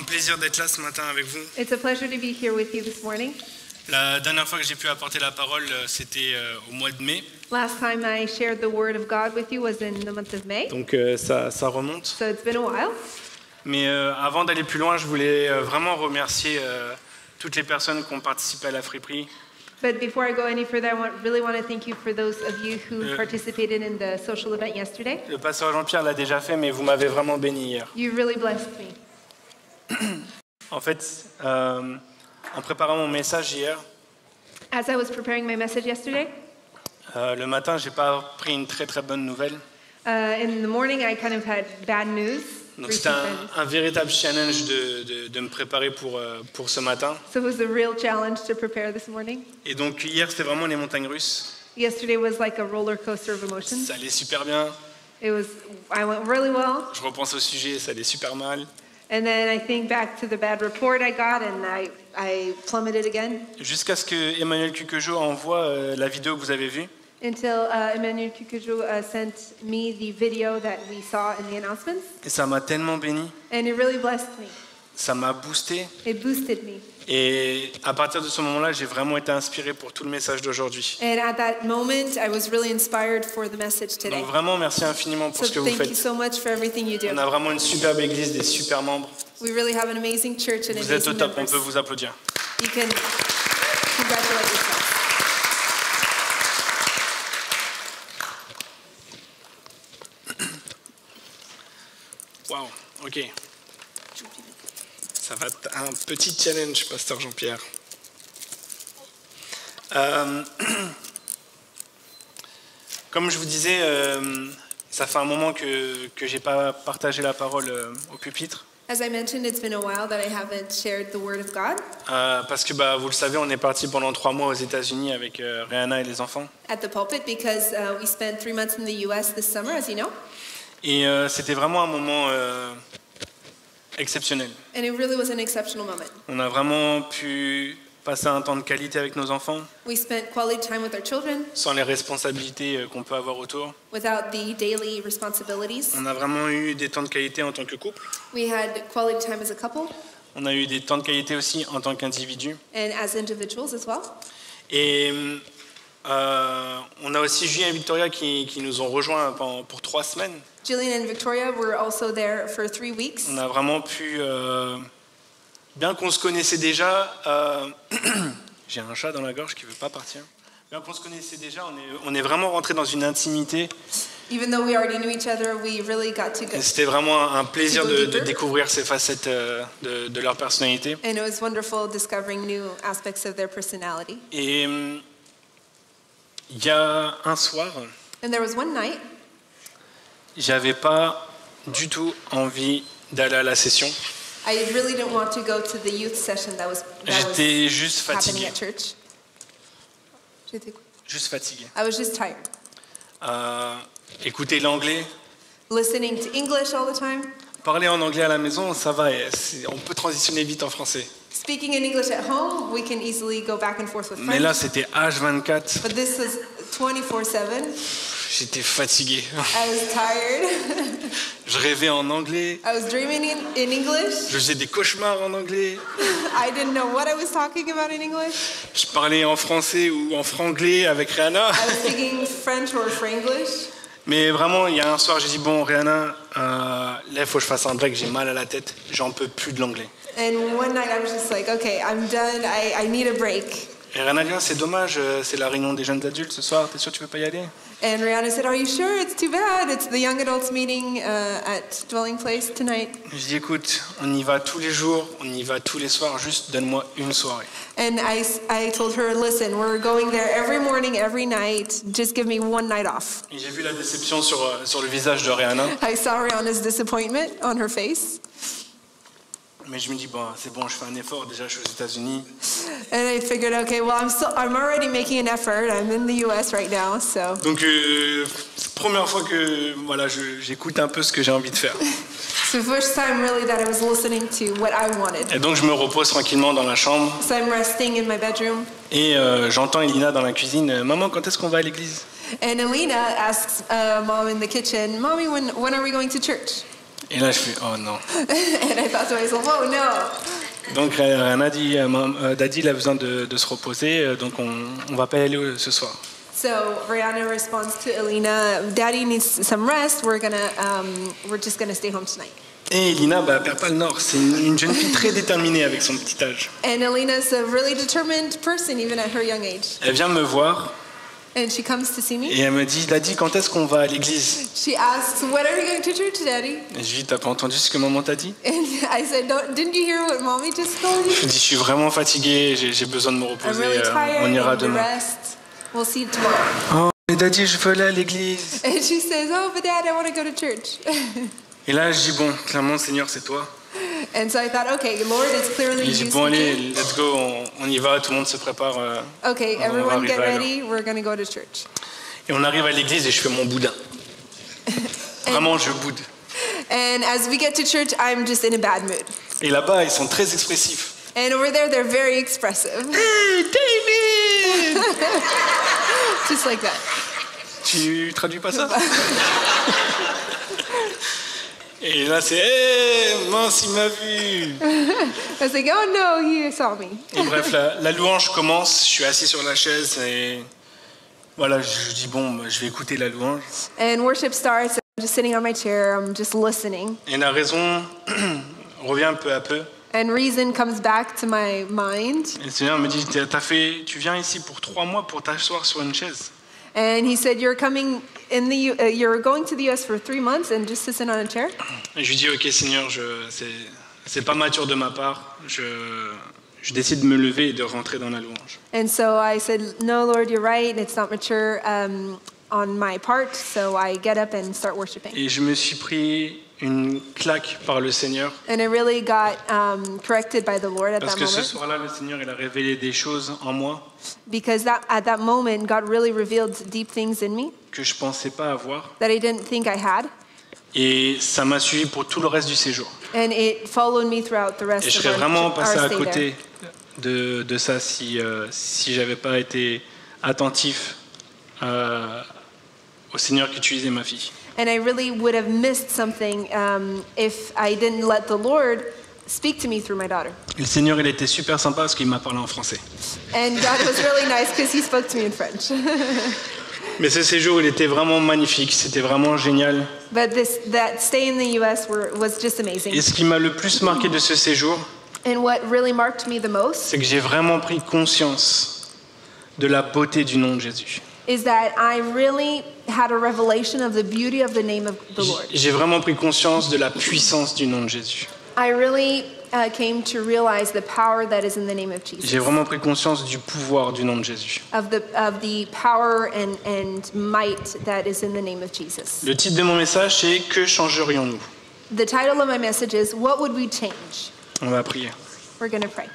un plaisir d'être là ce matin avec vous. It's a pleasure to be here with you this morning. La dernière fois que j'ai pu apporter la parole, euh, c'était euh, au mois de mai. Last time I shared the word of God with you was in the month of May, Donc euh, ça, ça remonte. so it's been a while. Mais euh, avant d'aller plus loin, je voulais vraiment remercier euh, toutes les personnes qui ont participé à la friperie. But before I go any further, I want, really want to thank you for those of you who Yeah. participated in the social event yesterday. Le pasteur Jean-Pierre l'a déjà fait, mais vous m'avez vraiment béni hier. You really blessed me. En fait, euh, en préparant mon message hier, As I was preparing my message yesterday, euh, le matin, j'ai pas pris une très très bonne nouvelle. uh, in the morning I kind of had bad news. Donc c'était recent un, news. un véritable challenge de, de- de me préparer pour, euh, pour ce matin. So it was a real challenge to prepare this morning. Et donc hier, c'était vraiment les montagnes russes. Yesterday was like a roller coaster of emotions. Ça allait super bien. It was, I went really well. Je repense au sujet, ça allait super mal. And then I think back to the bad report I got and I, I plummeted again Jusqu'à ce que Emmanuel Cuquejo envoie euh, la vidéo que vous avez vue. until uh, Emmanuel Kukujo uh, sent me the video that we saw in the announcements. Et ça m'a tellement béni. And it really blessed me. Ça m'a boosté. It boosted me. Et à partir de ce moment-là, j'ai vraiment été inspiré pour tout le message d'aujourd'hui. And at that moment, I was really inspired for the message today. Donc vraiment, merci infiniment pour ce que vous faites. so On a vraiment une superbe église, des super membres. We really have an amazing church and Vous êtes au top, on peut vous applaudir. You can congratulate yourself. Waouh, ok. Ça va être un petit challenge, Pasteur Jean-Pierre. Euh, comme je vous disais, euh, ça fait un moment que que j'ai pas partagé la parole euh, au pupitre. As I mentioned, it's been a while that I haven't shared the Word of God Euh, parce que bah, vous le savez, on est parti pendant trois mois aux États-Unis avec euh, Rihanna et les enfants. at the pulpit because uh, we spent three months in the U.S. this summer, as you know, Et euh, c'était vraiment un moment euh, exceptionnel. and it really was an exceptional moment. On a vraiment pu passer un temps de qualité avec nos enfants, We spent quality time with our children sans les responsabilités euh, qu'on peut avoir autour. without the daily responsibilities. On a vraiment eu des temps de qualité en tant que couple. We had quality time as a couple On a eu des temps de qualité aussi en tant qu'individu. and as individuals as well. Et euh, on a aussi Julien et Victoria qui, qui nous ont rejoints pendant- pour trois semaines. Jillian and Victoria were also there for three weeks. On a vraiment pu, euh, bien qu'on se connaissait déjà, euh, j'ai un chat dans la gorge qui veut pas partir. Bien qu'on se connaissait déjà, on est, on est vraiment rentré dans une intimité. Even though we already knew each other, we really got to go. Et c'était vraiment un plaisir de, découvrir ces facettes de, de leur personnalité. And it was wonderful discovering new aspects of their personality. Et hum, il y a un soir, And there was one night j'avais pas du tout envie d'aller à la session. I really didn't want to go to the youth session that was, that was J'étais juste happening fatigué. J'étais? Juste fatigué. I was just tired. Euh, écouter l'anglais, Listening to English all the time, parler en anglais à la maison, ça va. On peut transitionner vite en français. Speaking in English at home, we can easily go back and forth with Mais là, c'était H24. But this was 24 7. J'étais fatigué. I was tired. Je rêvais en anglais. I was dreaming in, in English. Je faisais des cauchemars en anglais. I didn't know what I was talking about in English. Je parlais en français ou en franglais avec Rihanna. I was speaking French or Franglish. Mais vraiment, il y a un soir, j'ai dit Bon, Rihanna, euh, là, il faut que je fasse un break. J'ai mal à la tête. J'en peux plus de l'anglais. And one night I was just like, okay, I'm done. I, I need a break. Et Rihanna dit Ah, C'est dommage, euh, c'est la réunion des jeunes adultes ce soir. T'es sûr que tu veux pas y aller? And Rihanna said, Are you sure? It's too bad. It's the young adults meeting uh, at Dwelling Place tonight. Je dis Écoute, on y va tous les jours, on y va tous les soirs. Juste donne-moi une soirée. And I, I told her, Listen, we're going there every morning, every night. Just give me one night off. Et j'ai vu la déception sur, euh, sur le visage de Rihanna. I saw Rihanna's disappointment on her face. Mais je me dis, bon, c'est bon, je fais un effort. Déjà, je suis aux États-Unis. And I figured, okay, well, I'm, still, I'm already making an effort. I'm in the US right now, so. Donc, euh, c'est la première fois que voilà, j'écoute un peu ce que j'ai envie de faire. The first time really that I was listening to what I wanted. Et donc, je me repose tranquillement dans la chambre. So I'm resting in my bedroom. Et euh, j'entends Elina dans la cuisine euh, Maman, quand est-ce qu'on va à l'église? And Alina asks uh, mom in the kitchen, Mommy, when, when are we going to church? Et là, je fais, oh non. And I thought to myself, oh no. Donc, Rana dit, euh, Daddy, il a besoin de, de se reposer, euh, donc on ne va pas y aller euh, ce soir. So Rihanna responds to Elena, Daddy needs some rest. We're gonna, um, we're just gonna stay home tonight. Et Lina, bah, perd pas le nord. C'est une, une jeune fille très déterminée avec son petit âge. And Elena's a really determined person, even at her young age. Elle vient me voir And she comes to see me. et elle me dit, Daddy, quand est-ce qu'on va à l'église? She asks, "When are you going to church, Daddy?" Et je lui dis, t'as pas entendu ce que maman t'a dit? And I said, Don't, "Didn't you hear what Mommy just told you? Je lui dis, je suis vraiment fatigué, j'ai j'ai besoin de me I'm reposer, really euh, tired. on ira demain. rest. We'll see tomorrow." Oh, mais Daddy, je veux aller à l'église. And she says, "Oh, but Dad, I want to go to church." Et là, je dis, bon, clairement, Seigneur, c'est toi. And so I thought, okay, Lord, it's clearly you dis, bon, allez, let's go, on, on y va, tout le monde se prépare. euh. Okay, everyone get ready. We're going to go to church. Et on arrive à l'église et je fais mon boudin. Vraiment, je boude. And as we get to church, I'm just in a bad mood. Et là-bas, ils sont très expressifs. And over there, they're very expressive, Hey, David just like that. Tu traduis pas ça? Et là, c'est Hey, mince, il m'a vu I was like, oh no, he saw me. Et bref, la, la louange commence, je suis assis sur la chaise et voilà, je, je dis bon, bah, je vais écouter la louange. And worship starts. I'm just sitting on my chair. I'm just listening. Et la raison revient peu à peu. And reason comes back to my mind. Et le Seigneur me dit, t'as fait, tu viens ici pour trois mois pour t'asseoir sur une chaise. And he said, you're coming in the, U- uh, you're going to the U.S. for three months and just to sit on a chair? Et je lui dis, ok Seigneur, c'est pas mature de ma part. Je, je décide de me lever et de rentrer dans la louange. And so I said, no, Lord, you're right. It's not mature um, on my part. So I get up and start worshiping. Et je me suis pris une claque par le Seigneur. And I really got um, corrected by the Lord at Parce that que ce moment. soir-là, le Seigneur, il a révélé des choses en moi Because that, at that moment, God really revealed deep things in me que je pensais pas avoir. that I didn't think I had. Et ça m'a suivi pour tout le reste du séjour. And it followed me throughout the rest Et je of serais our, vraiment our passé à stay côté de, de ça si, euh, si j'avais pas été attentif euh, au Seigneur qui utilisait ma fille. And I really would have missed something um, if I didn't let the Lord speak to me through my daughter. Et le Seigneur, il était super sympa parce qu'il m'a parlé en français. And God was really nice because He spoke to me in French. Mais ce séjour, il était vraiment magnifique, c'était vraiment génial. but this, that stay in the U.S. Were, was just amazing. Et ce qui m'a le plus marqué de ce séjour, And what really marked me the most c'est que j'ai vraiment pris conscience de la beauté du nom de Jésus. Is that I really had a revelation of the beauty of the name of the Lord. J'ai vraiment pris conscience de la puissance du nom de Jésus. I really uh, came to realize the power that is in the name of Jesus. J'ai vraiment pris conscience du pouvoir du nom de Jésus. Of the, of the power and, and might that is in the name of Jesus. Le titre de mon message, c'est Que changerions-nous? The title of my message is What Would We Change? On va prier. We're going to pray.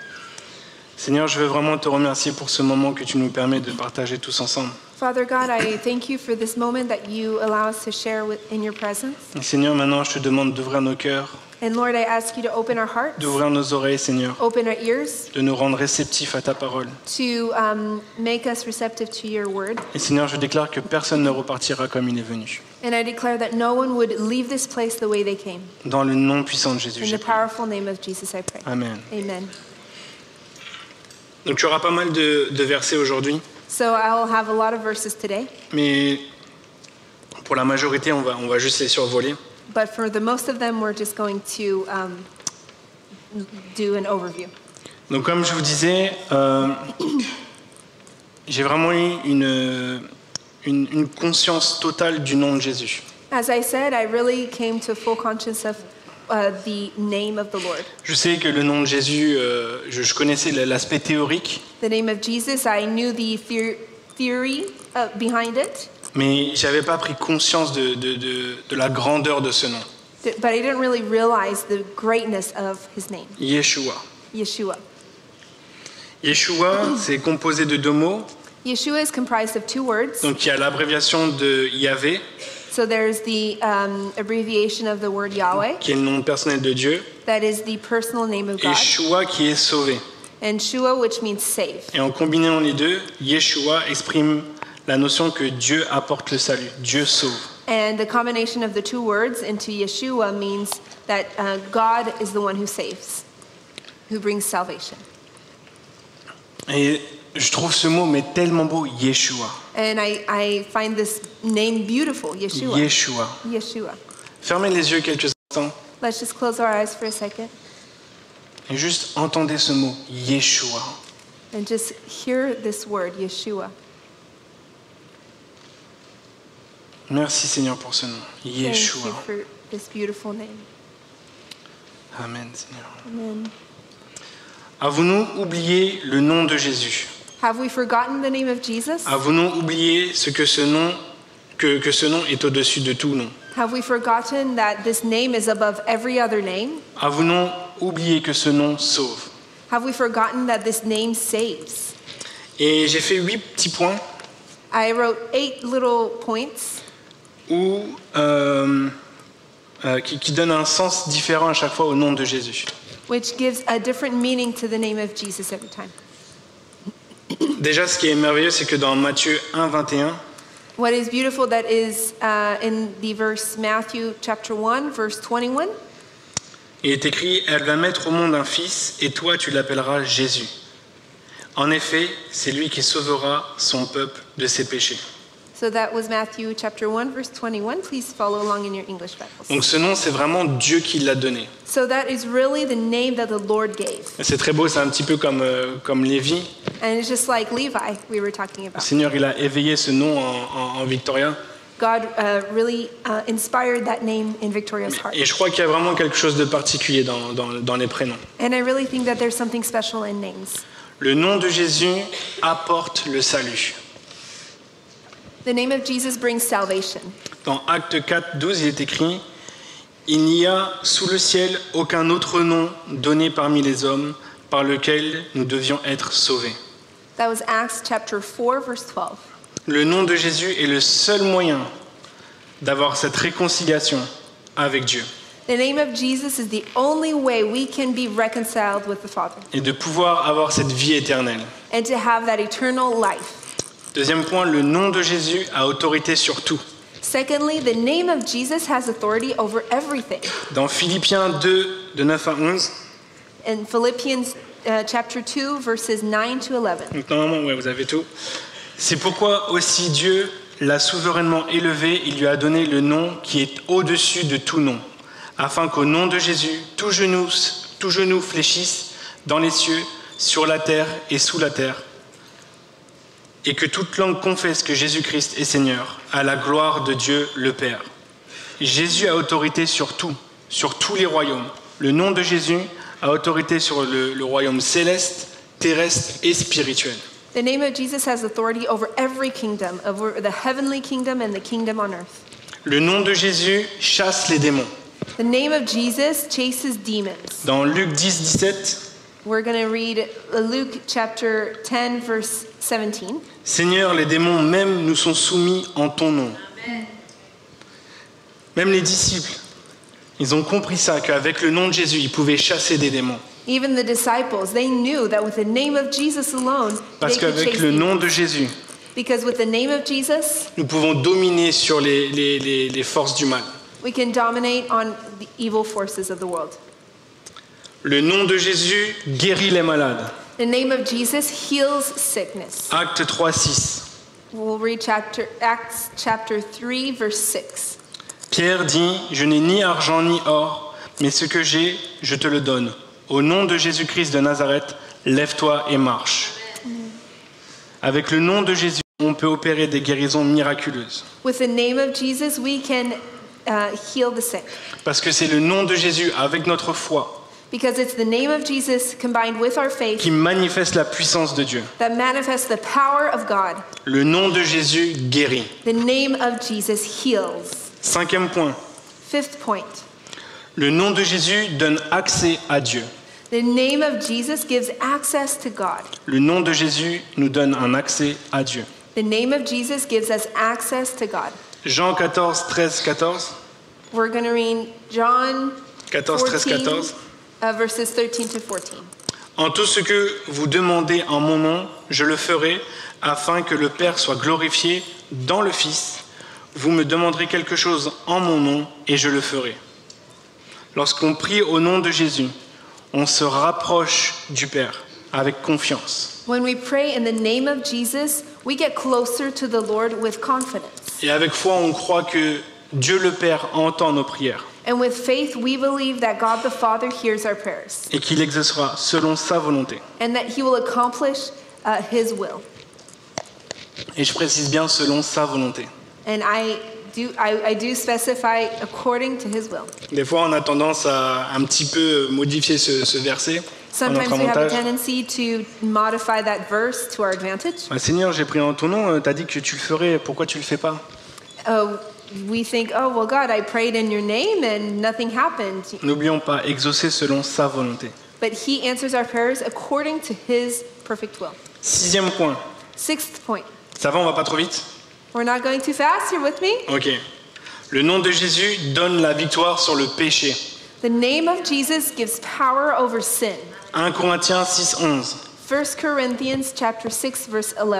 Seigneur, je veux vraiment te remercier pour ce moment que tu nous permets de partager tous ensemble. Father God, I thank you for this moment that you allow us to share with, in your presence. Et Seigneur, maintenant, je te demande d'ouvrir nos cœurs, And Lord, I ask you to open our hearts, d'ouvrir nos oreilles, Seigneur, open our ears, de nous rendre réceptifs à ta parole. to um, make us receptive to your word. Et Seigneur, je déclare que personne ne repartira comme il est venu. And I declare that no one would leave this place the way they came. Dans le nom puissant de Jésus, In j'ai the prié. powerful name of Jesus, I pray. Amen. Amen. Donc, tu auras pas mal de, de versets aujourd'hui, So I'll have a lot of verses today, mais pour la majorité, on va, on va juste les survoler. but for the most of them, we're just going to um, do an overview. Donc, comme je vous disais, euh, j'ai vraiment eu une, une, une conscience totale du nom de Jésus. As I said, I really came to full conscience of uh, the name of the Lord. Je sais que le nom de Jésus, euh, je, je connaissais l'aspect théorique, The name of Jesus, I knew the theor- theory uh, behind it, mais j'avais pas pris conscience de, de, de, de la grandeur de ce nom. but I didn't really realize the greatness of his name, Yeshua. Yeshua. Yeshua, c'est composé de deux mots. Yeshua is comprised of two words. Donc il y a l'abréviation de Yahvé, So there's the um, abbreviation of the word Yahweh, qui est le nom personnel de Dieu, that is the personal name of et God, Shua qui est sauvé. and Shua, which means save. Et en combinant les deux, Yeshua exprime la notion que Dieu apporte le salut, Dieu sauve. And the combination of the two words into Yeshua means that uh, God is the one who saves, who brings salvation. Et je trouve ce mot mais tellement beau, Yeshua. And I, I find this name beautiful, Yeshua. Yeshua. Yeshua. Fermez les yeux quelques instants Let's just close our eyes for a second et juste entendez ce mot, Yeshua. and just hear this word, Yeshua. Merci Seigneur pour ce nom, Thank you Yeshua. for this beautiful name. Amen Seigneur. Amen. Avons-nous oublié le nom de Jésus? Have we forgotten the name of Jesus? Avons-nous oublié ce que ce nom que, que ce nom est au-dessus de tout nom? Have we forgotten that this name is above every other name? Avons-nous oublié que ce nom sauve? Have we forgotten that this name saves? Et j'ai fait huit petits points I wrote eight little points où, euh, euh, qui, qui donnent un sens différent à chaque fois au nom de Jésus. which gives a different meaning to the name of Jesus every time. Déjà, ce qui est merveilleux, c'est que dans Matthieu 1, 21, What is beautiful that is uh, in the verse Matthew chapter 1, verse 21, il est écrit Elle va mettre au monde un fils, et toi tu l'appelleras Jésus. En effet, c'est lui qui sauvera son peuple de ses péchés. So that was Matthew chapter 1, verse 21. Please follow along in your English Bibles. Donc ce nom, c'est vraiment Dieu qui l'a donné. So that is really the name that the Lord gave. Et C'est très beau, c'est un petit peu comme, euh, comme Lévi. And it's just like Levi we were talking Le about. Seigneur, il a éveillé ce nom en, en- en Victoria. God uh, really uh, inspired that name in Victoria's heart. Et je crois qu'il y a vraiment quelque chose de particulier dans, dans- dans les prénoms. And I really think that there's something special in names. Le nom de Jésus apporte le salut. The name of Jesus brings salvation. Dans Acte 4, 12, il est écrit Il n'y a sous le ciel aucun autre nom donné parmi les hommes par lequel nous devions être sauvés. That was Acts chapter 4, verse 12. Le nom de Jésus est le seul moyen d'avoir cette réconciliation avec Dieu The name of Jesus is the only way we can be reconciled with the Father et de pouvoir avoir cette vie éternelle. and to have that eternal life. Deuxième point, le nom de Jésus a autorité sur tout. Secondly, the name of Jesus has authority over everything. Dans Philippiens 2, de 9 à 11, In Philippians uh, chapter 2, verses 9 to 11. donc normalement, ouais, vous avez tout. C'est pourquoi aussi Dieu l'a souverainement élevé, il lui a donné le nom qui est au-dessus de tout nom, afin qu'au nom de Jésus, tout genou, tout genou fléchisse dans les cieux, sur la terre et sous la terre, et que toute langue confesse que Jésus-Christ est Seigneur, à la gloire de Dieu le Père. Jésus a autorité sur tout, sur tous les royaumes. Le nom de Jésus a autorité sur le, le royaume céleste, terrestre et spirituel. The name of Jesus has authority over every kingdom, over the heavenly kingdom and the kingdom on earth. Le nom de Jésus chasse les démons. The name of Jesus chases demons. Dans Luc 10, 17, We're going to read Luke chapter 10, verse 17. Seigneur, les démons même nous sont soumis en ton nom. Même les disciples, ils ont compris ça, qu'avec le nom de Jésus, ils pouvaient chasser des démons. Even the disciples, they knew that with the name of Jesus alone, Parce they could qu'avec le nom de Jésus, Because with the name of Jesus, nous pouvons dominer sur les, les- les- les forces du mal. we can dominate on the evil forces of the world. Le nom de Jésus guérit les malades. The name of Jesus heals sickness. Acte 3, 6. We'll read chapter Acts chapter 3 verse 6. Pierre dit, je n'ai ni argent ni or, mais ce que j'ai, je te le donne. Au nom de Jésus-Christ de Nazareth, lève-toi et marche. Avec le nom de Jésus, on peut opérer des guérisons miraculeuses. With the name of Jesus, we can uh, heal the sick. Parce que c'est le nom de Jésus, avec notre foi, Because it's the name of Jesus combined with our faith qui manifeste la puissance de Dieu. that manifests the power of God. Le nom de Jésus guérit. The name of Jesus heals. Cinquième point, Fifth point. le nom de Jésus donne accès à Dieu. The name of Jesus gives access to God. Le nom de Jésus nous donne un accès à Dieu. The name of Jesus gives us access to God. Jean 14, 13, 14. We're going to read John 14, 13, 14, 14. Uh, verses 13 to 14. En tout ce que vous demandez en mon nom, je le ferai, afin que le Père soit glorifié dans le Fils. vous me demanderez quelque chose en mon nom et je le ferai. Lorsqu'on prie au nom de Jésus, on se rapproche du Père avec confiance. When we pray in the name of Jesus, we get closer to the Lord with confidence. Et avec foi, on croit que Dieu le Père entend nos prières And with faith, we believe that God the Father hears our prayers et qu'il exaucera selon sa volonté. and that He will accomplish uh, His will. Et je précise bien selon sa volonté. And I do, I, I do specify according to His will. Des fois, on a tendance à un petit peu modifier ce, ce verset Sometimes notre we have a avantage. tendency to modify that verse to our advantage. Ah, Seigneur, j'ai pris en ton nom, tu as dit que tu le ferais, pourquoi tu le fais pas? Uh, we think, oh, well, God, I prayed in your name and nothing happened. N'oublions pas, exaucer selon sa volonté. But He answers our prayers according to His perfect will. Sixième point. Sixth point. Ça va, on va pas trop vite? We're not going too fast. You're with me? Ok. Le nom de Jésus donne la victoire sur le péché. The name of Jesus gives power over sin. 1 Corinthiens 6, 11. 1 Corinthians chapter 6 verse 11.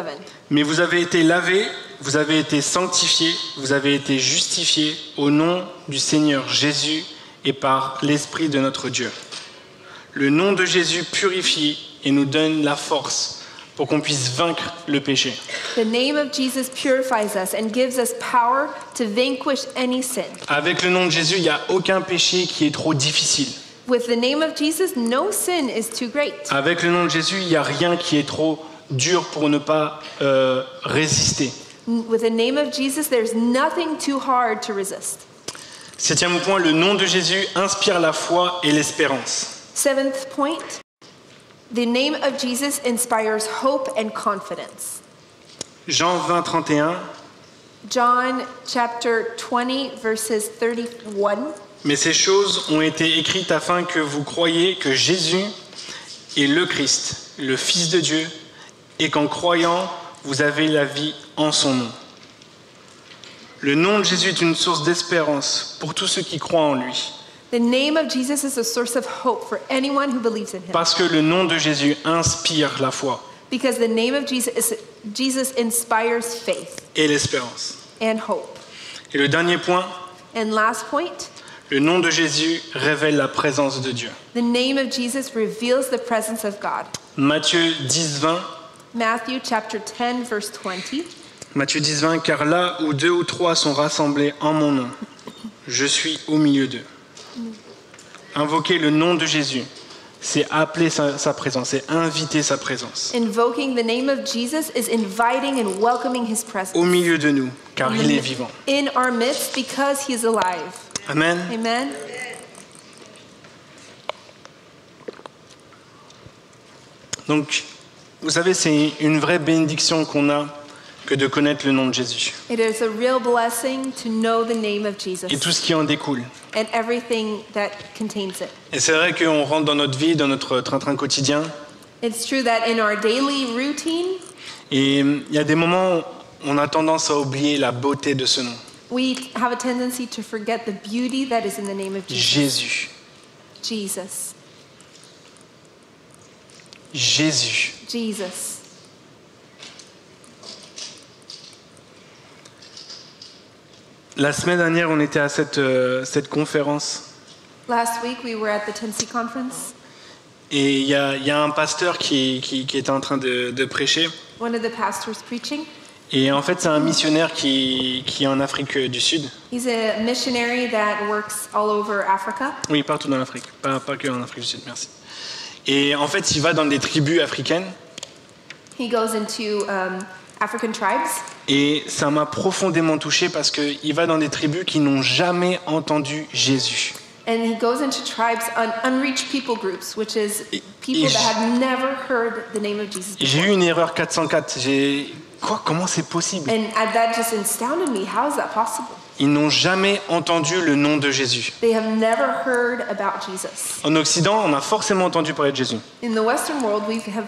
Mais vous avez été lavés, vous avez été sanctifiés, vous avez été justifiés au nom du Seigneur Jésus et par l'Esprit de notre Dieu. Le nom de Jésus purifie et nous donne la force pour qu'on puisse vaincre le péché. The name of Jesus purifies us and gives us power to vanquish any sin. Avec le nom de Jésus, il n'y a aucun péché qui est trop difficile. With the name of Jesus, no sin is too great. Avec le nom de Jésus, il n'y a rien qui est trop dur pour ne pas euh, résister. With the name of Jesus, there's nothing too hard to resist. Septième point, le nom de Jésus inspire la foi et l'espérance. Seventh point the name of Jesus inspires hope and confidence. Jean 20, 31. John chapter 20, verses 31. Mais ces choses ont été écrites afin que vous croyiez que Jésus est le Christ, le Fils de Dieu, et qu'en croyant, vous avez la vie en son nom. Le nom de Jésus est une source d'espérance pour tous ceux qui croient en lui, The name of Jesus is a source of hope for anyone who believes in him. parce que le nom de Jésus inspire la foi Because the name of Jesus inspires faith et l'espérance. and hope. Et le dernier point, And last point, le nom de Jésus révèle la présence de Dieu. the name of Jesus reveals the presence of God. Matthieu 10, 20. Matthew chapter 10, verse 20. Matthieu 10, 20, car là où deux ou trois sont rassemblés en mon nom, je suis au milieu d'eux. Invoquer le nom de Jésus, c'est appeler sa, sa présence, c'est inviter sa présence Invoking the name of Jesus is inviting and welcoming his presence au milieu de nous, car il est vivant. in our midst because he is alive. Amen. Amen. Donc, vous savez, c'est une vraie bénédiction qu'on a que de connaître le nom de Jésus It is a real blessing to know the name of Jesus et tout ce qui en découle. and everything that contains it. Et c'est vrai qu'on rentre dans notre vie, dans notre train-train quotidien, It's true that in our daily routine, et il y a des moments où on a tendance à oublier la beauté de ce nom, we have a tendency to forget the beauty that is in the name of Jesus. Jésus. Jesus. Jésus. Jesus. La semaine dernière, on était à cette, euh, cette conférence Last week we were at the Tennessee conference. et il y a, il y a un pasteur qui, qui- qui était en train de, de prêcher. One of the pastors preaching. Et en fait, c'est un missionnaire qui, qui est en Afrique du Sud. He's a missionary that works all over Africa. Oui, partout dans l'Afrique, pas, pas que en Afrique du Sud, merci. Et en fait, il va dans des tribus africaines He goes into um, African tribes, et ça m'a profondément touché parce qu'il va dans des tribus qui n'ont jamais entendu Jésus. and he goes into tribes, un- unreached people groups, which is people Et- that have never heard the name of Jesus J'ai eu une erreur 404. J'ai quoi? Comment c'est possible? And that just astounded me. How is that possible? Ils n'ont jamais entendu le nom de Jésus. They have never heard about Jesus. En Occident, on a forcément entendu parler de Jésus. In the Western world, we have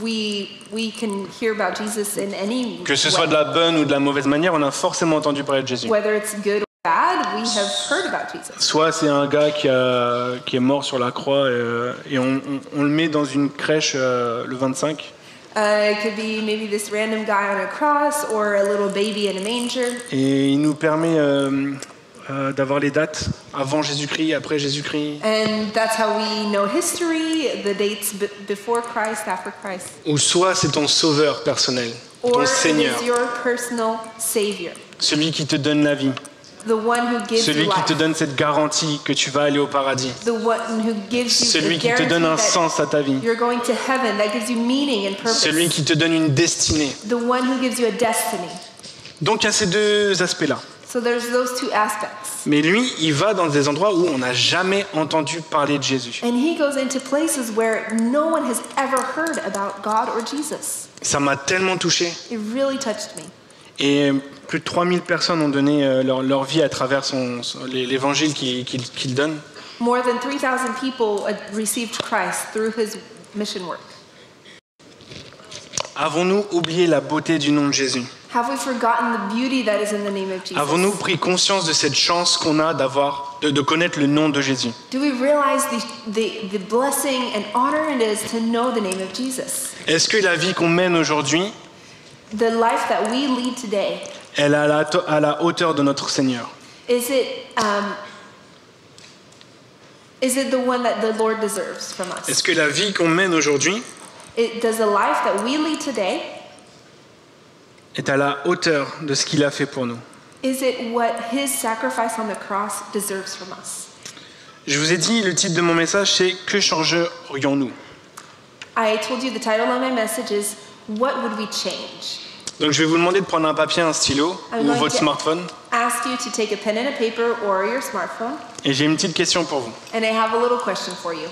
we we can hear about Jesus in any Que ce way. soit de la bonne ou de la mauvaise manière, on a forcément entendu parler de Jésus. whether it's good or bad. We have heard about Jesus. Soit c'est un gars qui, a- qui est mort sur la croix euh, et on, on- on le met dans une crèche euh, le 25. Uh, it could be maybe this random guy on a cross or a little baby in a manger. Et il nous permet euh, euh, d'avoir les dates avant Jésus-Christ, après Jésus-Christ, And that's how we know history, the dates b- before Christ, after Christ. ou soit c'est ton sauveur personnel, Or ton Seigneur, is your personal Savior, celui qui te donne la vie, the one who gives celui qui te donne cette garantie que tu vas aller au paradis, the one who gives you celui the qui te donne un sens à ta vie, you're going to heaven, that gives you meaning and purpose, celui qui te donne une destinée. the one who gives you a destiny. Donc il y a ces deux aspects-là. So there's those two aspects. Mais lui, il va dans des endroits où on n'a jamais entendu parler de Jésus. And he goes into places where no one has ever heard about God or Jesus. Ça m'a tellement touché. It really touched me. Et plus de 3000 personnes ont donné euh, leur, leur vie à travers son- son- l'é- l'évangile qu'il donne. More than 3,000 people received Christ through his mission work. Avons-nous oublié la beauté du nom de Jésus? Avons-nous pris conscience de cette chance qu'on a d'avoir, de, de connaître le nom de Jésus? Do we realize the, the, the blessing and honor it is to know the name of Jesus? Est-ce que la vie qu'on mène aujourd'hui, The life that we lead today, elle est à la, to- à la hauteur de notre Seigneur is it, um, is it the one that the Lord deserves from us? Est-ce que la vie qu'on mène aujourd'hui It, does the life that we lead today, est à la hauteur de ce qu'il a fait pour nous is it what his sacrifice on the cross deserves from us? Je vous ai dit, le titre de mon message, c'est Que changerions-nous? I told you the title of my message is What Would We Change? Donc je vais vous demander de prendre un papier, un stylo I'm ou votre smartphone. Ask you to take a pen and a paper or your smartphone, Et j'ai une petite question pour vous. and I have a little question for you.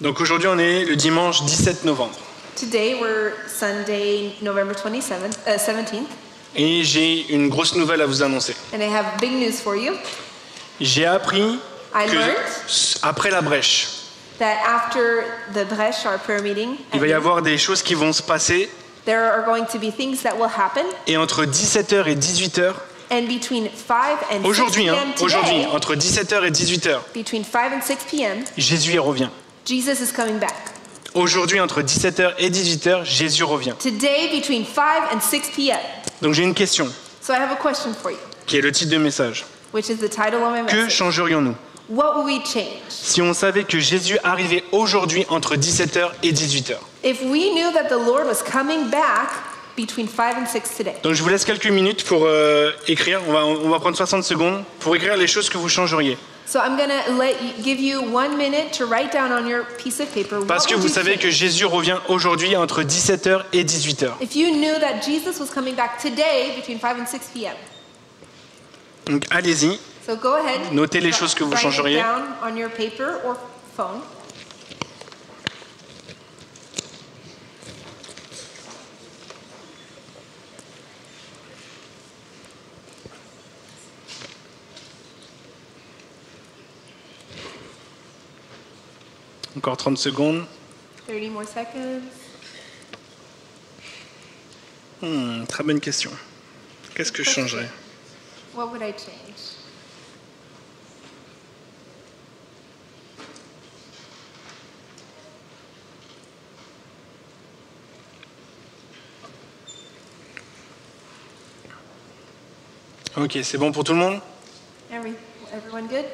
Donc aujourd'hui, on est le dimanche 17 novembre. Today we're Sunday, November 27th, uh, 17th, Et j'ai une grosse nouvelle à vous annoncer. and I have big news for you J'ai appris I que learned après la brèche, that after the Bresh, our prayer meeting, il va y avoir des choses qui vont se passer. there are going to be things that will happen, Et entre 17h et 18h, and between 5 and 6 aujourd'hui, hein, aujourd'hui, entre 17h et 18h, between 5 and 6 p.m., Jésus y revient. Jesus is coming back. Aujourd'hui, entre 17h et 18h, Jésus revient. Today, between 5 and 6 p.m. Donc j'ai une question, So I have a question for you, qui est le titre de message. which is the title of my Que message. changerions-nous? What will we change? si on savait que Jésus arrivait aujourd'hui entre 17h et 18h If we knew that the Lord was coming back between 5 and 6 today. Donc je vous laisse quelques minutes pour euh, écrire. On va, on va prendre 60 secondes pour écrire les choses que vous changeriez. So I'm going to let you, give you one minute to write down on your piece of paper what Parce que would vous savez que? Jésus revient aujourd'hui entre 17h et 18h. If you knew that Jesus was coming back today between 5 and 6 p.m. Donc allez-y. So go ahead. Notez les choses que vous changeriez. on your paper or phone. Encore 30 secondes. 30 more seconds. Hmm, très bonne question. Qu'est-ce que je changerais? What would I change? Ok, c'est bon pour tout le monde? Every, everyone good?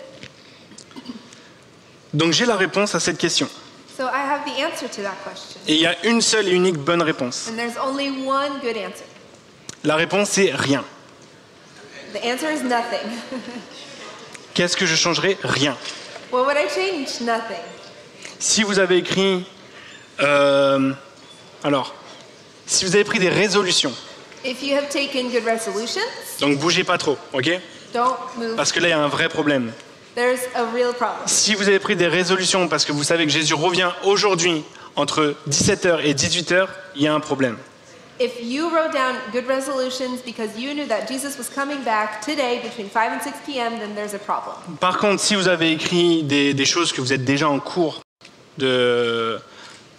Donc j'ai la réponse à cette question. So I have the answer to that question. Et il y a une seule et unique bonne réponse. And there's only one good answer. La réponse c'est rien. The answer is nothing. Qu'est-ce que je changerais? Rien. what would I change? Nothing. Si vous avez écrit... euh, alors, si vous avez pris des résolutions, If you have taken good resolutions, donc bougez pas trop, ok? don't move. Parce que là il y a un vrai problème. There's a real problem. Si vous avez pris des résolutions parce que vous savez que Jésus revient aujourd'hui entre 17h et 18h, il y a un problème. If you wrote down good resolutions because you knew that Jesus was coming back today between 5 and 6 p.m., then there's a problem. Par contre, si vous avez écrit des, des choses que vous êtes déjà en cours de,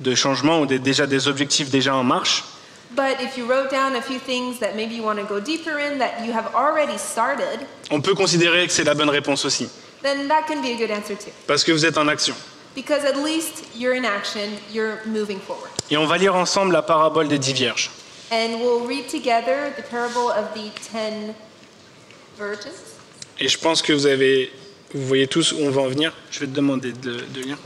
de changement ou des- déjà des objectifs déjà en marche, But if you wrote down a few things that maybe you want to go deeper in that you have already started, on peut considérer que c'est la bonne réponse aussi. then that can be a good answer too. Parce que vous êtes en action. Because at least you're in action, you're moving forward. Et on va lire ensemble la parabole des dix vierges. And we'll read together the parable of the ten virgins. Et je pense que vous avez, vous voyez tous où on va en venir. Je vais te demander de, de lire.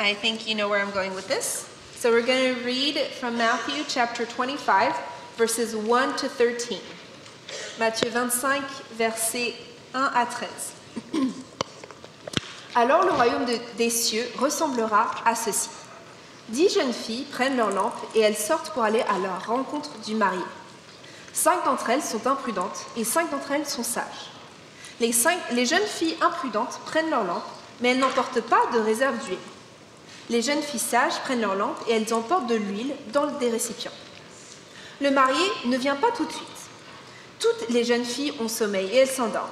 I think you know where I'm going with this. So we're going to read from Matthew chapter 25, verses 1 to 13. Matthieu 25, versets 1 à 13. Alors le royaume de- des cieux ressemblera à ceci. Dix jeunes filles prennent leurs lampes et elles sortent pour aller à la rencontre du marié. Cinq d'entre elles sont imprudentes et cinq d'entre elles sont sages. Les, cinq- les jeunes filles imprudentes prennent leurs lampes, mais elles n'emportent pas de réserve d'huile. Les jeunes filles sages prennent leurs lampes et elles emportent de l'huile dans des récipients. Le marié ne vient pas tout de suite. Toutes les jeunes filles ont sommeil et elles s'endorment.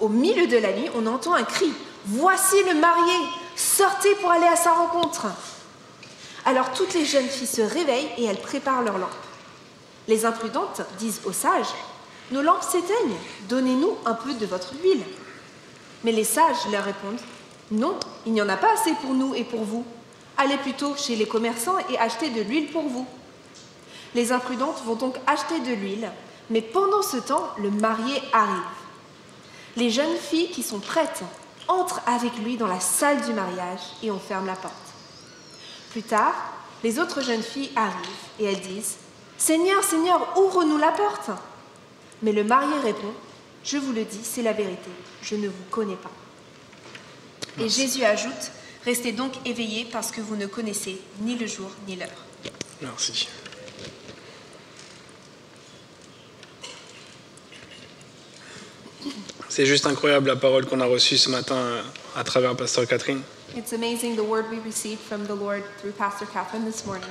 Au milieu de la nuit, on entend un cri Voici le marié Sortez pour aller à sa rencontre Alors toutes les jeunes filles se réveillent et elles préparent leurs lampes. Les imprudentes disent aux sages Nos lampes s'éteignent, donnez-nous un peu de votre huile. Mais les sages leur répondent Non, il n'y en a pas assez pour nous et pour vous. Allez plutôt chez les commerçants et achetez de l'huile pour vous. Les imprudentes vont donc acheter de l'huile, mais pendant ce temps, le marié arrive. Les jeunes filles qui sont prêtes entrent avec lui dans la salle du mariage et on ferme la porte. Plus tard, les autres jeunes filles arrivent et elles disent Seigneur, Seigneur, ouvre-nous la porte. Mais le marié répond Je vous le dis, c'est la vérité, je ne vous connais pas. Et Jésus ajoute Restez donc éveillés parce que vous ne connaissez ni le jour ni l'heure. Merci. C'est juste incroyable la parole qu'on a reçue ce matin euh, à travers Pasteur Catherine. It's amazing the word we received from the Lord through Pastor Catherine this morning.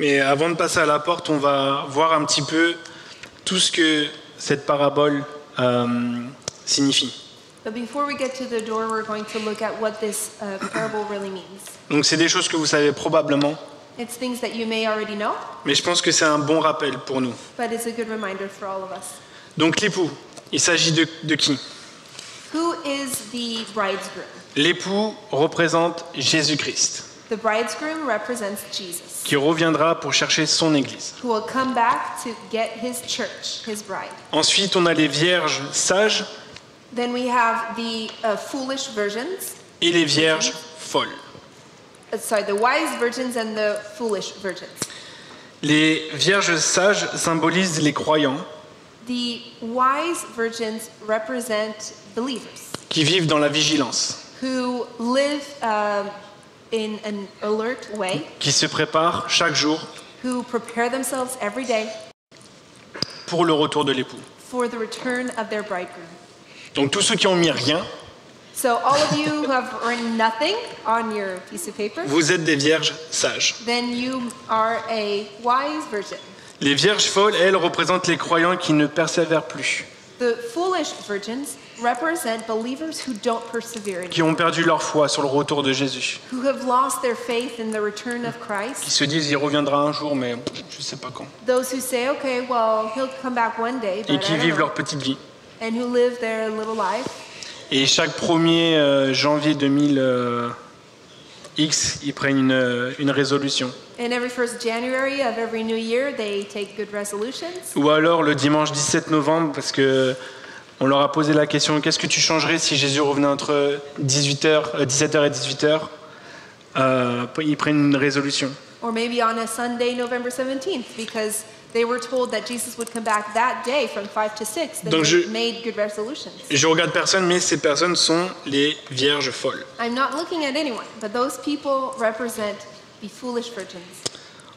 Mais avant de passer à la porte, on va voir un petit peu tout ce que cette parabole euh, signifie. But before we get to the door, we're going to look at what this parable really means. Donc c'est des choses que vous savez probablement, It's things that you may already know, mais je pense que c'est un bon rappel pour nous. but it's a good reminder for all of us. Donc l'époux, il s'agit de, de qui? Who is the bridegroom? L'époux représente Jésus-Christ, The bridegroom represents Jesus, qui reviendra pour chercher son Église. who will come back to get his church, his bride. Ensuite, on a les vierges sages Then we have the uh, foolish virgins, et les vierges folles. uh, sorry, the wise virgins and the foolish virgins. Les vierges sages symbolisent les croyants The wise virgins represent believers qui vivent dans la vigilance, who live um, in an alert way, qui se préparent chaque jour who prepare themselves every day pour le retour de l'époux. for the return of their bridegroom. Donc tous ceux qui ont mis rien, So, all of you who have written nothing on your piece of paper, vous êtes des vierges sages. then you are a wise virgin. Les vierges folles, elles, représentent les croyants qui ne persévèrent plus, The foolish virgins represent believers who don't persevere, qui ont perdu leur foi sur le retour de Jésus, who have lost their faith in the return of qui Christ. se disent il reviendra un jour, mais je ne sais pas quand, Those who say, okay, well, he'll come back one day, et but qui don't vivent know. leur petite vie. And who live their little life. Et chaque 1er euh, janvier 2000 euh, X, ils prennent une, euh, une résolution. And every first January of every new year, they take good resolutions. Ou alors le dimanche 17 novembre, parce que on leur a posé la question qu'est-ce que tu changerais si Jésus revenait entre 18h, 17h et 18h euh, Ils prennent une résolution. Or maybe on a Sunday, November 17th, because they were told that Jesus would come back that day from 5 to 6. Then Donc they je- made good resolutions. Je regarde personne, mais ces personnes sont les vierges folles. I'm not looking at anyone, but those people represent the foolish virgins.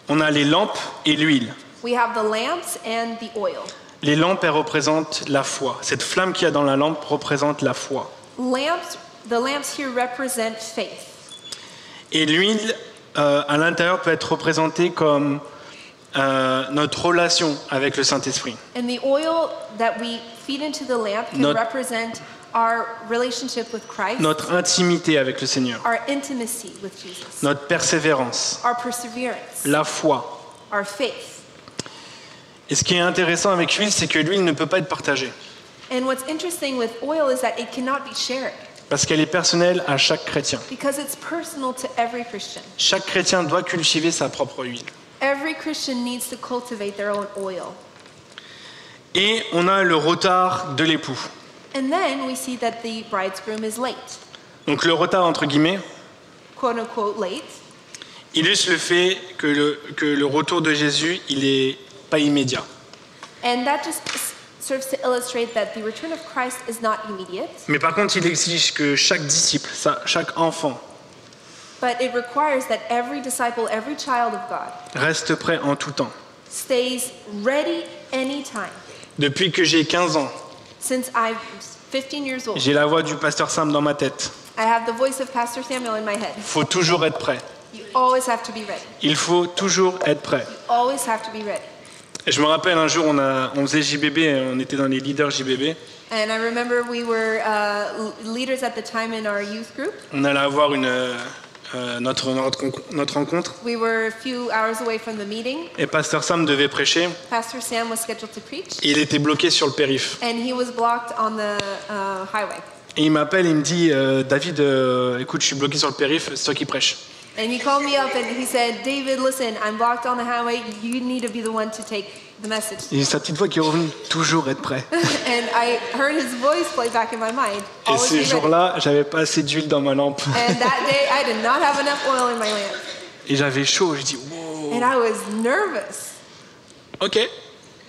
On a les lampes et l'huile. We have the lamps and the oil. Les lampes, elles représentent la foi. Cette flamme qu'il y a dans la lampe représente la foi. Lamps, the lamps here represent faith. Et l'huile, euh, à l'intérieur, peut être représentée comme euh, notre relation avec le Saint-Esprit. And the oil that we feed into the lamp can Not- represent our relationship with Christ, Notre intimité avec le Seigneur. our intimacy with Jesus, Notre persévérance. our perseverance, La foi. our faith. Et ce qui est intéressant avec l'huile, c'est que l'huile ne peut pas être partagée. And what's interesting with oil is that it cannot be shared. Parce qu'elle est personnelle à chaque chrétien. because it's personal to every Christian. Chaque chrétien doit cultiver sa propre huile. Every Christian needs to cultivate their own oil. Et on a le retard de l'époux. And then we see that the bridegroom is late, Donc le retard, entre guillemets, quote unquote late, illustre le fait que le, que le retour de Jésus, il n'est pas immédiat. and that just serves to illustrate that the return of Christ is not immediate, Mais par contre, il exige que chaque disciple, chaque enfant, but it requires that every disciple, every child of God, reste prêt en tout temps. stays ready anytime. Depuis que j'ai 15 ans, Since I'm 15 years old, j'ai la voix du pasteur Sam dans ma tête. I have the voice of Pastor Samuel in my head. Il faut toujours être prêt. You always have to be ready. Il faut toujours être prêt. You always have to be ready. Et je me rappelle un jour, on, a, on faisait JBB, on était dans les leaders JBB. And I remember we were uh, leaders at the time in our youth group. On allait avoir une, euh, euh, notre, notre, notre rencontre. We were a few hours away from the meeting. Et pasteur Sam devait prêcher. Pastor Sam was scheduled to preach, Et il était bloqué sur le périph. and he was blocked on the uh, highway. Et il m'appelle, il me dit euh, David, euh, écoute, je suis bloqué sur le périph, c'est toi qui prêches. And he called me up and he said, David, listen, I'm blocked on the highway. You need to be the one to take the message. Et sa petite voix qui revenue toujours être prêt. and I heard his voice play back in my mind. Et ces jours-là, j'avais pas assez d'huile dans ma lampe. And that day, I did not have enough oil in my lamp. Et j'avais chaud, je dis wow. And I was nervous. Ok.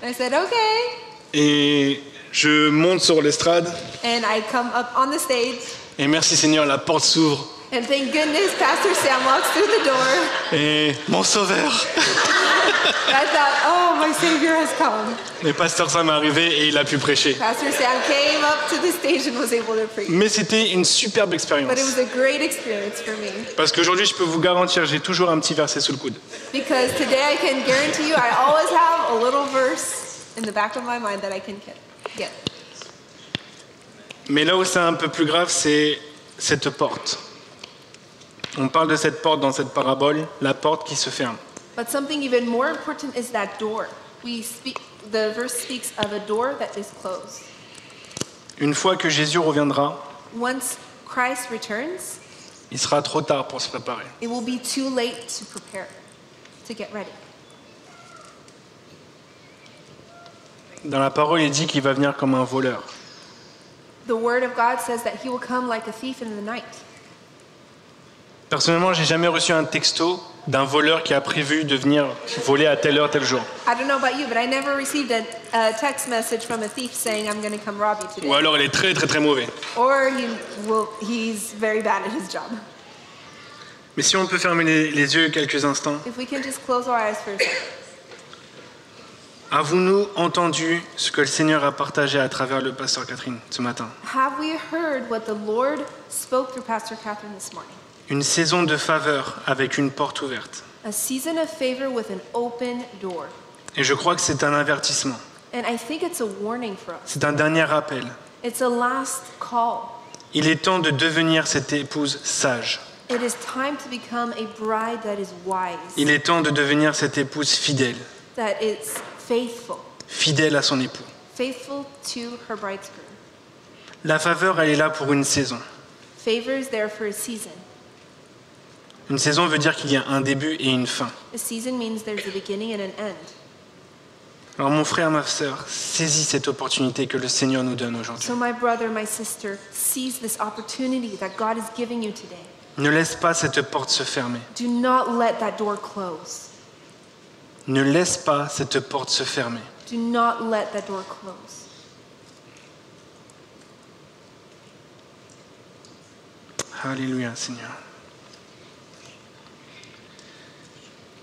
I said, okay. Et je monte sur l'estrade. And I come up on the stage. Et merci Seigneur, la porte s'ouvre. And thank goodness Pastor Sam walks through the door. Et mon sauveur. I thought, oh, my Savior has come. Et pasteur Sam est arrivé et il a pu prêcher. Pastor Sam came up to the stage and was able to preach. Mais c'était une superbe expérience. But it was a great experience for me Parce qu'aujourd'hui, je peux vous garantir, j'ai toujours un petit verset sous le coude. because today I can guarantee you I always have a little verse in the back of my mind that I can get. Mais là où c'est un peu plus grave, c'est cette porte. On parle de cette porte dans cette parabole, la porte qui se ferme. But something even more important is that door. We speak, the verse speaks of a door that is closed. Une fois que Jésus reviendra, Once Christ returns, il sera trop tard pour se préparer. it will be too late to prepare, to get ready. Dans la parole, il dit qu'il va venir comme un voleur. The word of God says that he will come like a thief in the night. Personnellement, j'ai jamais reçu un texto d'un voleur qui a prévu de venir voler à telle heure, tel jour. I don't know about you, but I never received a, a text message from a thief saying I'm going to come rob you Ou today. alors il est très très très mauvais. Or he will, he's very bad at his job. Mais si on peut fermer les, les yeux quelques instants, If we can just close our eyes for a second. avons-nous entendu ce que le Seigneur a partagé à travers le pasteur Catherine ce matin? Have we heard what the Lord spoke through Pastor Catherine this morning? Une saison de faveur avec une porte ouverte. A season of favor with an open door. Et je crois que c'est un avertissement. And I think it's a warning for us. C'est un dernier rappel. It's a last call. Il est temps de devenir cette épouse sage. It is time to become a bride that is wise, Il est temps de devenir cette épouse fidèle. that is faithful, Fidèle à son époux. faithful to her bridegroom. La faveur, elle est là pour une saison. Favor is there for a season. Une saison veut dire qu'il y a un début et une fin. A season means there's a beginning and an end. Alors mon frère, ma sœur, saisis cette opportunité que le Seigneur nous donne aujourd'hui. So, my brother, my sister, seize this opportunity that God is giving you today. Ne laisse pas cette porte se fermer. Do not let that door close. Ne laisse pas cette porte se fermer. Do not let that door close. Alléluia, Seigneur.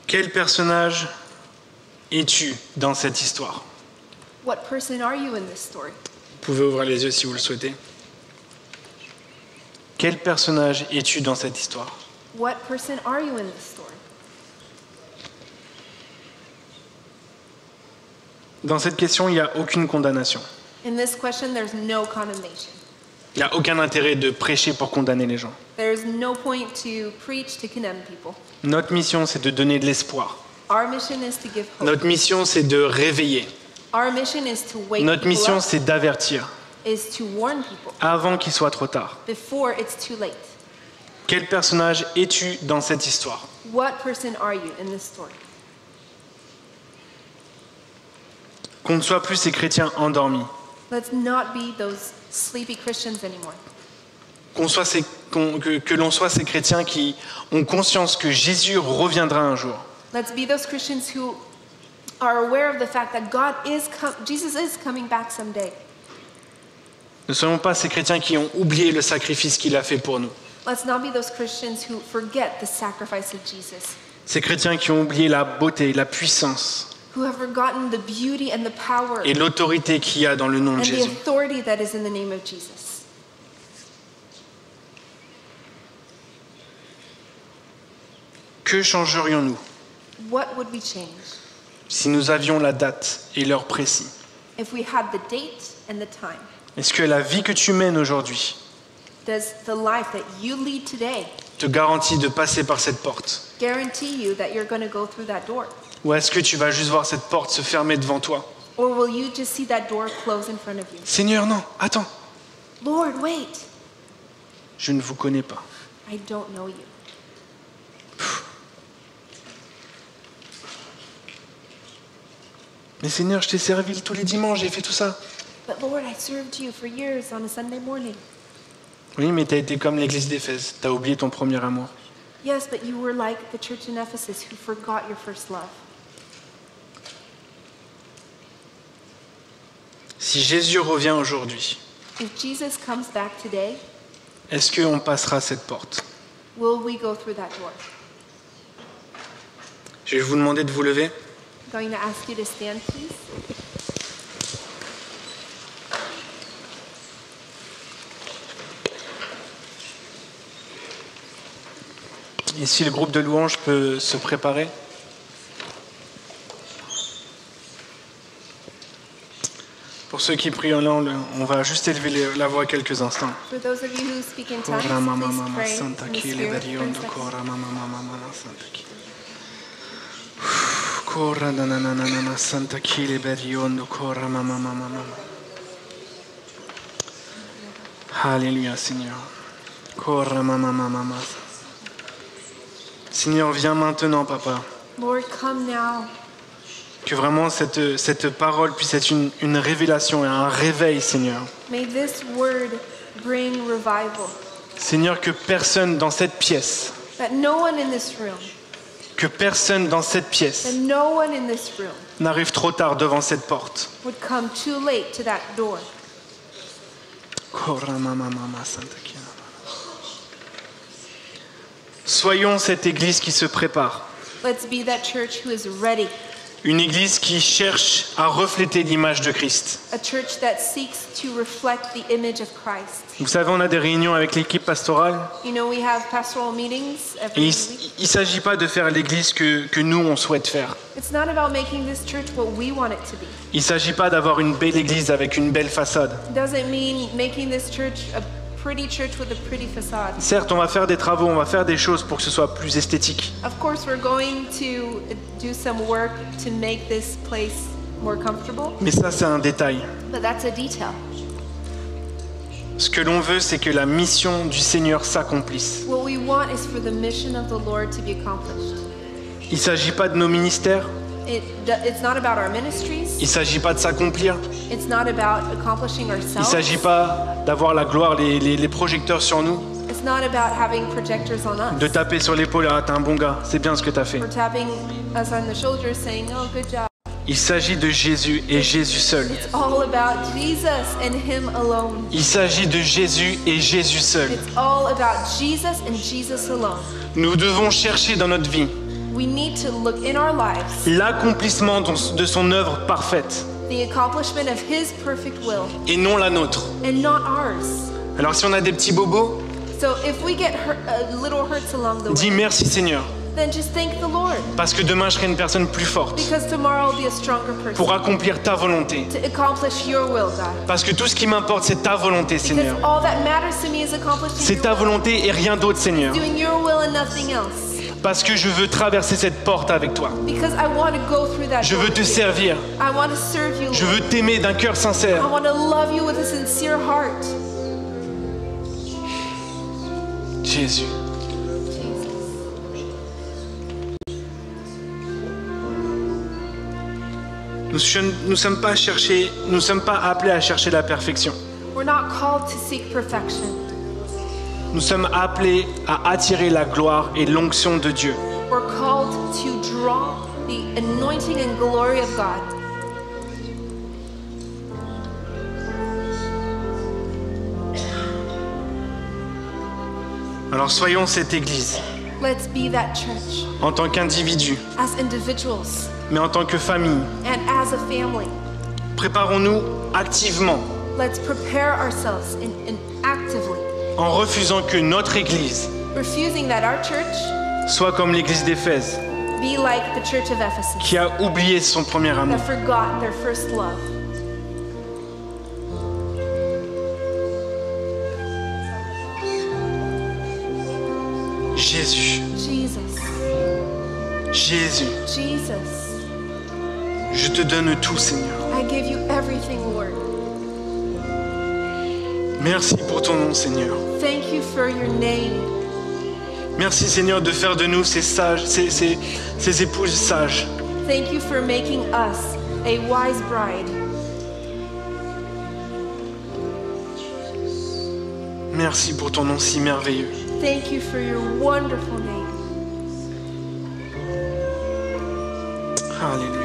Quel personnage es-tu dans cette histoire? What person are you in this story? Vous pouvez ouvrir les yeux si vous le souhaitez. Quel personnage es-tu dans cette histoire? What person are you in this story? Dans cette question, il n'y a aucune condamnation. In this question, there's no condemnation. Il n'y a aucun intérêt de prêcher pour condamner les gens. There's no point to preach to condemn people. Notre mission, c'est de donner de l'espoir. Our mission is to give hope. Notre mission, c'est de réveiller. Our mission is to wake Notre mission, c'est d'avertir. avant qu'il soit trop tard. before it's too late. Quel personnage es-tu dans cette histoire? What person are you in this story? Qu'on ne soit plus ces chrétiens endormis, Let's not be those sleepy Christians anymore. qu'on soit ces- qu'on- que, que l'on soit ces chrétiens qui ont conscience que Jésus reviendra un jour. Let's be those Christians who are aware of the fact that God is com- Jesus is coming back someday. Ne soyons pas ces chrétiens qui ont oublié le sacrifice qu'il a fait pour nous. Let's not be those Christians who forget the sacrifice of Jesus, Ces chrétiens qui ont oublié la beauté, la puissance et l'autorité qu'il y a dans le nom de Jésus. authority that is in the name of Jesus. Que changerions-nous What would we change si nous avions la date et l'heure précis? if we had the date and the time? Est-ce que la vie que tu mènes aujourd'hui Does the life that you lead today te garantit de passer par cette porte? Ou est-ce que tu vas juste voir cette porte se fermer devant toi? Or will you just see that door close in front of you? Seigneur, non, attends, Lord, wait. je ne vous connais pas. I don't know you. Mais Seigneur, je t'ai servi tous les dimanches, j'ai fait tout ça. But Lord, I served you for years on a Sunday morning. Oui, mais tu as été comme l'église d'Éphèse, tu as oublié ton premier amour. Yes, but you were like the church in Ephesus who forgot your first love. Si Jésus revient aujourd'hui, est-ce qu'on passera cette porte? will we go through that door? Je vais vous demander de vous lever. I'm going to ask you to stand, please. Et si le groupe de louanges peut se préparer. Pour ceux qui prient en langue, on va juste élever la voix quelques instants. For those of you who speak in tongues, Kora mama please mama pray santa in the ki Spirit for liberiondo, 10 seconds. kora mama mama mama santa ki. Kora na na na na na na santa ki liberiondo, kora mama mama mama. Alléluia Seigneur. Seigneur, viens maintenant, Papa. Lord, come now. Que vraiment cette, cette parole puisse être une, une révélation et un réveil, Seigneur. May this word bring revival. Seigneur, que personne dans cette pièce, That no one in this room, que personne dans cette that pièce no one in this room n'arrive trop tard devant cette porte. would come too late to that door. Soyons cette église qui se prépare, Let's be that church who is ready, une église qui cherche à refléter l'image de Christ. a church that seeks to reflect the image of Christ. Vous savez, on a des réunions avec l'équipe pastorale You know, we have pastoral meetings et every il ne s'agit pas de faire l'église que, que nous, on souhaite faire. It's not about making this church what we want it to be. Il ne s'agit pas d'avoir une belle église avec une belle façade. It doesn't mean making this church a pretty church with a pretty facade. Certes, on va faire des travaux, on va faire des choses pour que ce soit plus esthétique. Of course, we're going to do some work to make this place more comfortable, Mais ça, c'est un détail. but that's a detail. Ce que l'on veut, c'est que la mission du Seigneur s'accomplisse. What we want is for the mission of the Lord to be accomplished. Il ne s'agit pas de nos ministères, It, it's not about our ministries. il ne s'agit pas de s'accomplir, It's not about accomplishing il ne ourselves. s'agit pas d'avoir la gloire, les, les- les projecteurs sur nous, It's not about having projectors on us. de taper sur l'épaule, ah t'es un bon gars, c'est bien ce que t'as fait. Oh. Il s'agit de Jésus et Jésus seul. It's all about Jesus and Him alone. Il s'agit de Jésus et Jésus seul. It's all about Jesus and Jesus alone. Nous devons chercher dans notre vie We need to look in our lives l'accomplissement de son œuvre parfaite the accomplishment of His perfect will et non la nôtre. and not ours. Alors si on a des petits bobos, So if we get hurt, uh, little hurts along the dis way, merci Seigneur, then just thank the Lord parce que demain je serai une personne plus forte because tomorrow will be a stronger person pour accomplir ta volonté. to accomplish your will, God. Parce que tout ce qui m'importe, c'est ta volonté, Because Seigneur. C'est ta volonté et rien d'autre, Seigneur. doing your will and nothing else. Parce que je veux traverser cette porte avec toi. Je veux te servir. Je veux t'aimer d'un cœur sincère. Jésus. Nous ne sommes pas cherchés, nous sommes pas appelés à chercher la perfection. We're not called to seek perfection. Nous sommes appelés à attirer la gloire et l'onction de Dieu. We're called to draw the anointing and glory of God. Alors soyons cette Église Let's be that church en tant qu'individu, as individuals mais en tant que famille. and as a family. Préparons-nous activement Let's prepare ourselves in, in en refusant que notre Église refusing that our church soit comme l'Église d'Éphèse, be like the church of Ephesus qui a oublié son premier amour. that forgot their first love. Jésus, Jesus, Jésus, Jesus, je te donne tout, Seigneur. I give you everything, Lord. Merci pour ton nom, Seigneur. Thank you for your name. Merci, Seigneur, de faire de nous ces sages, ces, ces- ces épouses sages. Thank you for making us a wise bride. Merci pour ton nom si merveilleux. Thank you for your wonderful name. Alléluia.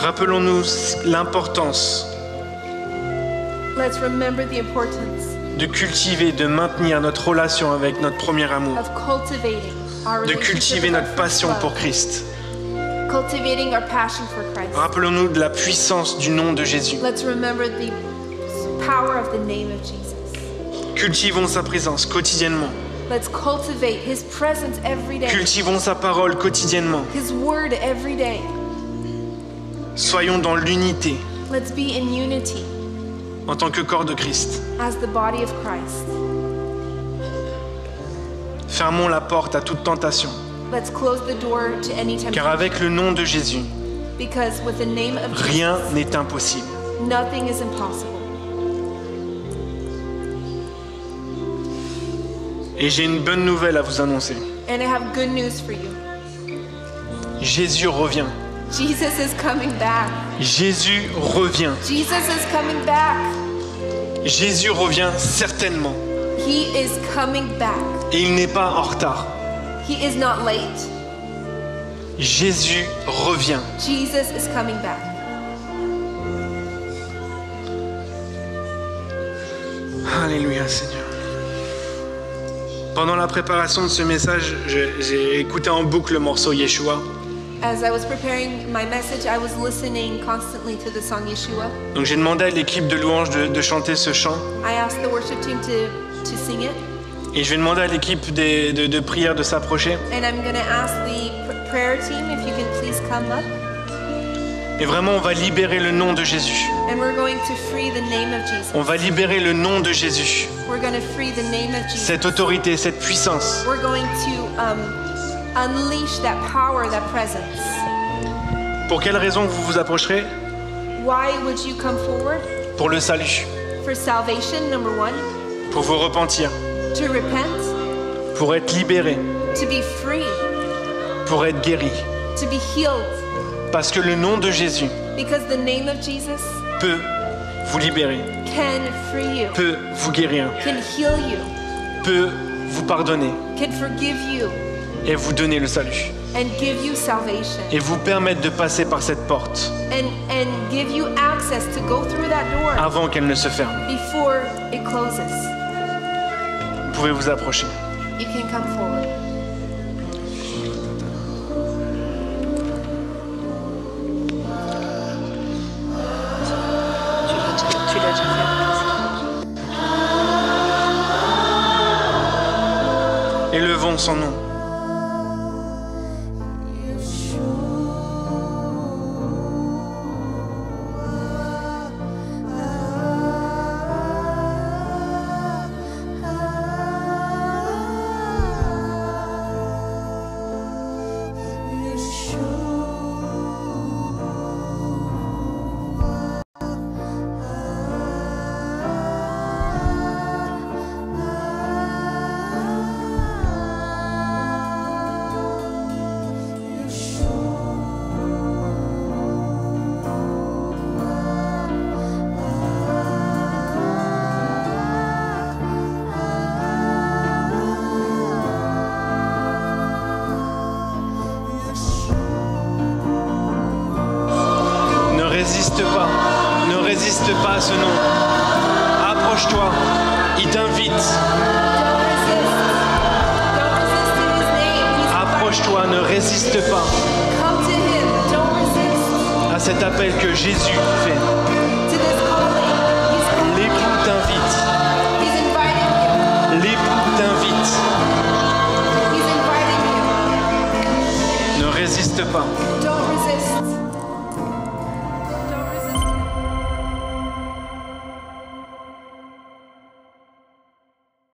Rappelons-nous l'importance de cultiver, de maintenir notre relation avec notre premier amour, de cultiver notre passion pour Christ. Rappelons-nous de la puissance du nom de Jésus. Let's remember the power of the name of Jesus. Cultivons sa présence quotidiennement. Let's cultivate His presence every day, Cultivons sa parole quotidiennement. His word every day. Soyons dans l'unité Let's be in unity en tant que corps de Christ. as the body of Christ. Fermons la porte à toute tentation, Let's close the door to any car temptation avec le nom de Jésus, because with the name of Jesus, rien n'est impossible. nothing is impossible. Et j'ai une bonne nouvelle à vous annoncer. And I have good news for you. Jésus revient. Jesus is coming back. Jésus revient. Jesus is coming back. Jésus revient certainement. He is coming back. Et il n'est pas en retard. He is not late. Jésus revient. Jesus is coming back. Alléluia Seigneur. Pendant la préparation de ce message, j'ai écouté en boucle le morceau Yeshua. As I was preparing my message, I was listening constantly to the song Yeshua. Donc j'ai demandé à l'équipe de louanges de, de chanter ce chant. I asked the worship team to, to sing it, Et je vais demander à l'équipe de, de prière de s'approcher. and I'm going to ask the pr- prayer team if you can please come up. Et vraiment, on va libérer le nom de Jésus. And we're going to free the name of Jesus. On va libérer le nom de Jésus. We're going to free the name of Jesus. Cette autorité, cette puissance. We're going to um, unleash that power, that presence. Pour quelle raison vous vous approcherez? Why would you come forward? Pour le salut, For salvation, number one. pour vous repentir, To repent. pour être libéré, To be free. pour être guéri. To be healed. Parce que le nom de Jésus Because the name of Jesus peut vous libérer, can free you, peut vous guérir, can heal you, peut vous pardonner can forgive you, et vous donner le salut. and give you salvation. Et vous permettre de passer par cette porte And, and give you access to go through that door avant qu'elle ne se ferme. before it closes. Vous pouvez vous approcher. You can come forward. Tu l'as déjà fait. Élevons son nom.